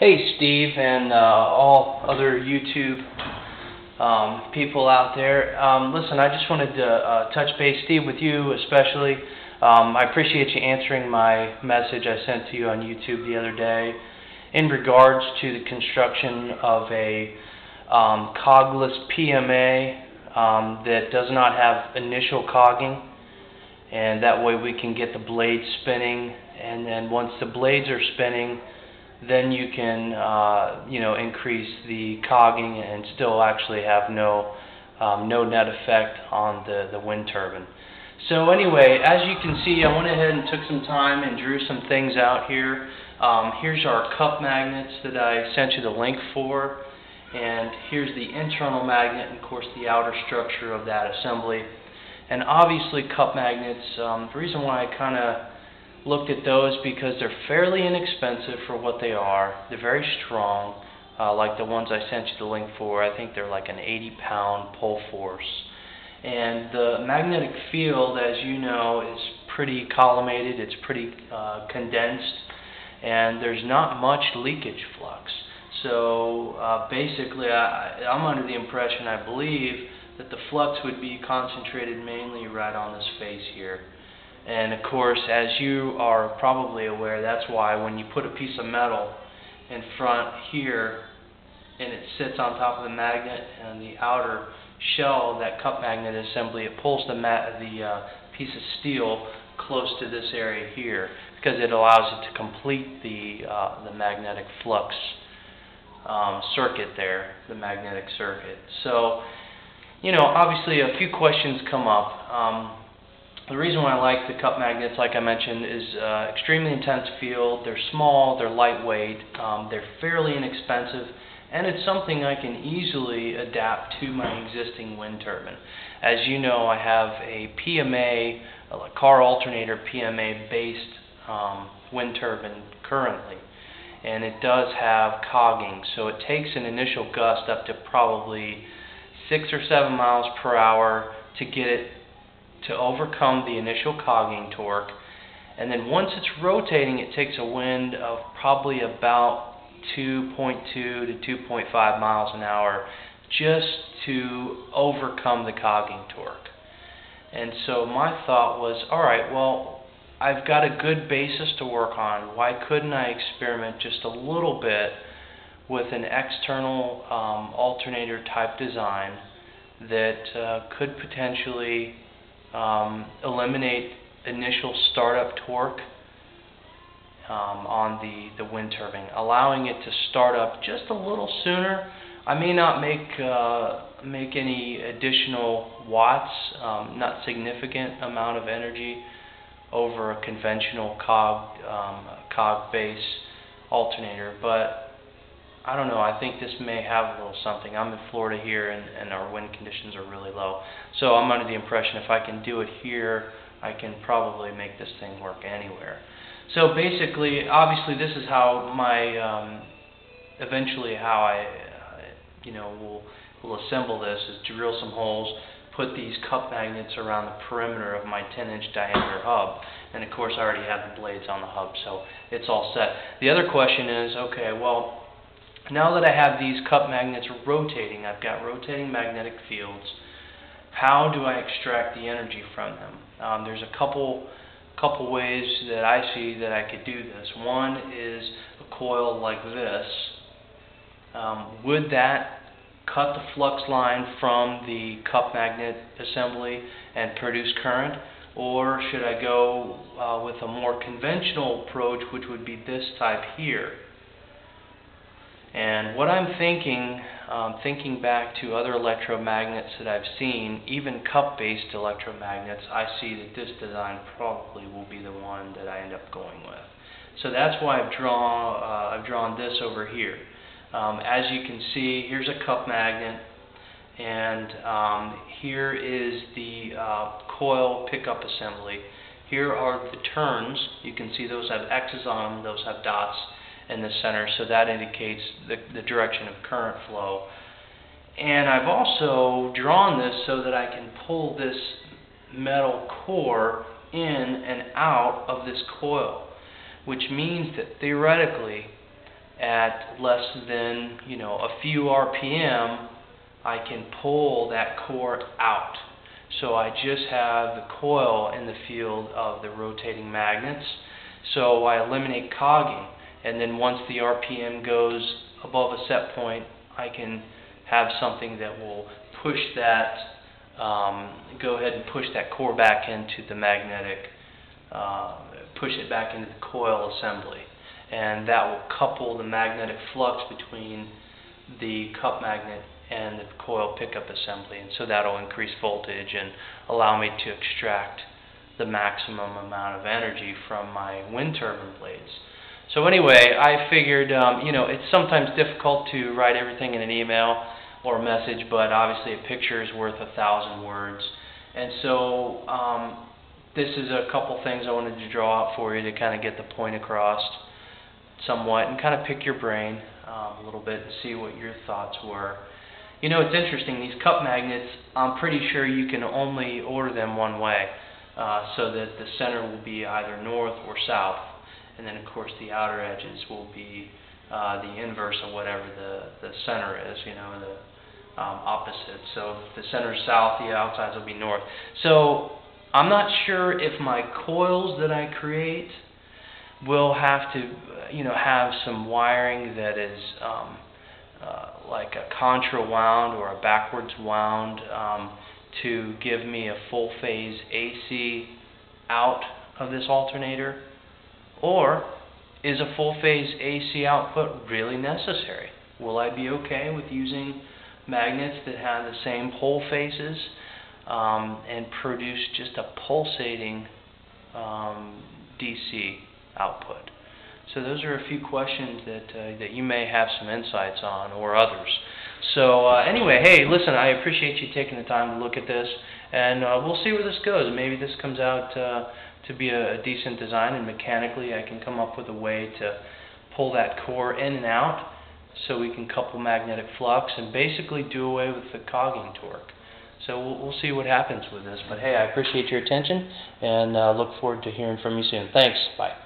Hey, Steve, and uh, all other YouTube um, people out there. Um, listen, I just wanted to uh, touch base, Steve, with you especially. Um, I appreciate you answering my message I sent to you on YouTube the other day in regards to the construction of a um, cogless PMA um, that does not have initial cogging, and that way we can get the blades spinning, and then once the blades are spinning, then you can uh, you know increase the cogging and still actually have no um, no net effect on the, the wind turbine. So anyway, as you can see, I went ahead and took some time and drew some things out here. Um, here's our cup magnets that I sent you the link for. And here's the internal magnet and, of course, the outer structure of that assembly. And obviously, cup magnets, um, the reason why I kind of looked at those because they're fairly inexpensive for what they are. They're very strong, uh, like the ones I sent you the link for. I think they're like an 80 pound pull force. And the magnetic field, as you know, is pretty collimated, it's pretty uh, condensed, and there's not much leakage flux. So uh, basically, I, I'm under the impression, I believe, that the flux would be concentrated mainly right on this face here. And of course, as you are probably aware, that's why when you put a piece of metal in front here and it sits on top of the magnet and the outer shell of that cup magnet assembly, it pulls the, the uh, piece of steel close to this area here because it allows it to complete the, uh, the magnetic flux um, circuit there, the magnetic circuit. So, you know, obviously a few questions come up. Um, the reason why I like the cup magnets, like I mentioned, is uh, extremely intense field. They're small, they're lightweight, um, they're fairly inexpensive, and it's something I can easily adapt to my existing wind turbine. As you know, I have a PMA, a car alternator PMA based um, wind turbine currently, and it does have cogging, so it takes an initial gust up to probably six or seven miles per hour to get it to overcome the initial cogging torque. And then once it's rotating, it takes a wind of probably about 2.2 to 2.5 miles an hour just to overcome the cogging torque. And so my thought was, all right, well, I've got a good basis to work on. Why couldn't I experiment just a little bit with an external um, alternator type design that uh, could potentially um, eliminate initial startup torque um, on the, the wind turbine, allowing it to start up just a little sooner. I may not make uh, make any additional watts, um, not significant amount of energy over a conventional cog um, cog base alternator, but I don't know. I think this may have a little something. I'm in Florida here, and, and our wind conditions are really low. So I'm under the impression if I can do it here, I can probably make this thing work anywhere. So basically, obviously, this is how my um, eventually how I, you know, will will assemble this is to drill some holes, put these cup magnets around the perimeter of my 10-inch diameter hub, and of course I already have the blades on the hub, so it's all set. The other question is, okay, well now that I have these cup magnets rotating, I've got rotating magnetic fields, how do I extract the energy from them? Um, there's a couple couple ways that I see that I could do this. One is a coil like this. Um, would that cut the flux line from the cup magnet assembly and produce current? Or should I go uh, with a more conventional approach, which would be this type here? And what I'm thinking, um, thinking back to other electromagnets that I've seen, even cup-based electromagnets, I see that this design probably will be the one that I end up going with. So that's why I've drawn, uh, I've drawn this over here. Um, as you can see, here's a cup magnet, and um, here is the uh, coil pickup assembly. Here are the turns. You can see those have X's on them, those have dots in the center, so that indicates the, the direction of current flow. And I've also drawn this so that I can pull this metal core in and out of this coil, which means that theoretically at less than, you know, a few RPM, I can pull that core out. So I just have the coil in the field of the rotating magnets. So I eliminate cogging, and then once the RPM goes above a set point, I can have something that will push that, um, go ahead and push that core back into the magnetic, uh, push it back into the coil assembly. And that will couple the magnetic flux between the cup magnet and the coil pickup assembly. And so that'll increase voltage and allow me to extract the maximum amount of energy from my wind turbine blades. So anyway, I figured, um, you know, it's sometimes difficult to write everything in an email or a message, but obviously a picture is worth a thousand words. And so um, this is a couple things I wanted to draw out for you to kind of get the point across somewhat and kind of pick your brain um, a little bit and see what your thoughts were. You know, it's interesting, these cup magnets, I'm pretty sure you can only order them one way, uh, so that the center will be either north or south, and then of course the outer edges will be uh, the inverse of whatever the, the center is, you know, the um, opposite. So if the center is south, the outsides will be north. So I'm not sure if my coils that I create will have to, you know, have some wiring that is um, uh, like a contra wound or a backwards wound um, to give me a full phase AC out of this alternator? Or is a full phase AC output really necessary? Will I be okay with using magnets that have the same pole faces um, and produce just a pulsating um, DC output? So those are a few questions that uh, that you may have some insights on, or others. So uh, anyway, hey, listen, I appreciate you taking the time to look at this, and uh, we'll see where this goes. Maybe this comes out uh, to be a, a decent design, and mechanically I can come up with a way to pull that core in and out, so we can couple magnetic flux and basically do away with the cogging torque. So we'll, we'll see what happens with this. But hey, I appreciate your attention, and uh, look forward to hearing from you soon. Thanks. Bye.